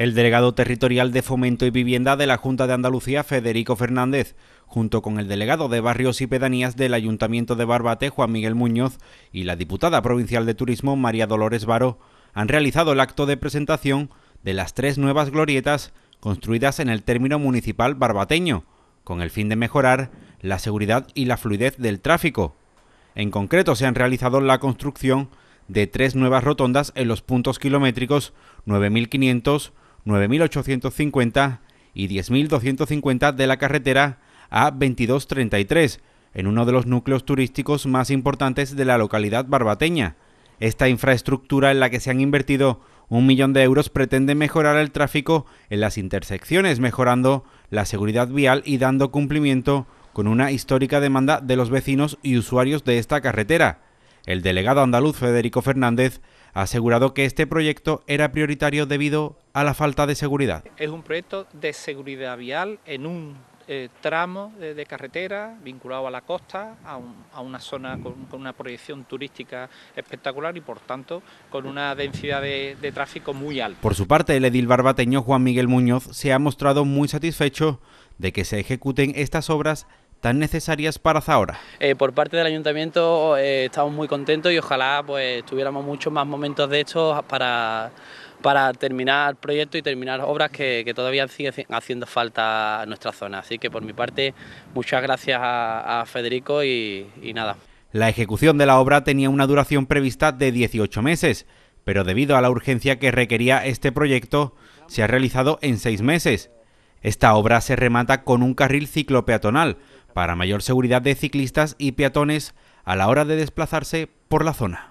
El delegado territorial de Fomento y Vivienda de la Junta de Andalucía, Federico Fernández, junto con el delegado de Barrios y Pedanías del Ayuntamiento de Barbate, Juan Miguel Muñoz, y la diputada provincial de Turismo, María Dolores Varo, han realizado el acto de presentación de las tres nuevas glorietas construidas en el término municipal barbateño, con el fin de mejorar la seguridad y la fluidez del tráfico. En concreto, se han realizado la construcción de tres nuevas rotondas en los puntos kilométricos 9500, 9.850 y 10.250 de la carretera A2233, en uno de los núcleos turísticos más importantes de la localidad barbateña. Esta infraestructura en la que se han invertido un millón de euros pretende mejorar el tráfico en las intersecciones, mejorando la seguridad vial y dando cumplimiento con una histórica demanda de los vecinos y usuarios de esta carretera. El delegado andaluz Federico Fernández ha asegurado que este proyecto era prioritario debido a la falta de seguridad. Es un proyecto de seguridad vial en un eh, tramo de, carretera vinculado a la costa, a, una zona con, una proyección turística espectacular y por tanto con una densidad de, de tráfico muy alta. Por su parte, el edil barbateño Juan Miguel Muñoz se ha mostrado muy satisfecho de que se ejecuten estas obras tan necesarias para Zahora? Eh, por parte del ayuntamiento eh, estamos muy contentos y ojalá pues tuviéramos muchos más momentos de estos para, para terminar proyectos y terminar obras que, todavía siguen haciendo falta en nuestra zona. Así que por mi parte, muchas gracias a, Federico y, y nada. La ejecución de la obra tenía una duración prevista de 18 meses, pero debido a la urgencia que requería este proyecto, se ha realizado en seis meses. Esta obra se remata con un carril ciclopeatonal, para mayor seguridad de ciclistas y peatones a la hora de desplazarse por la zona.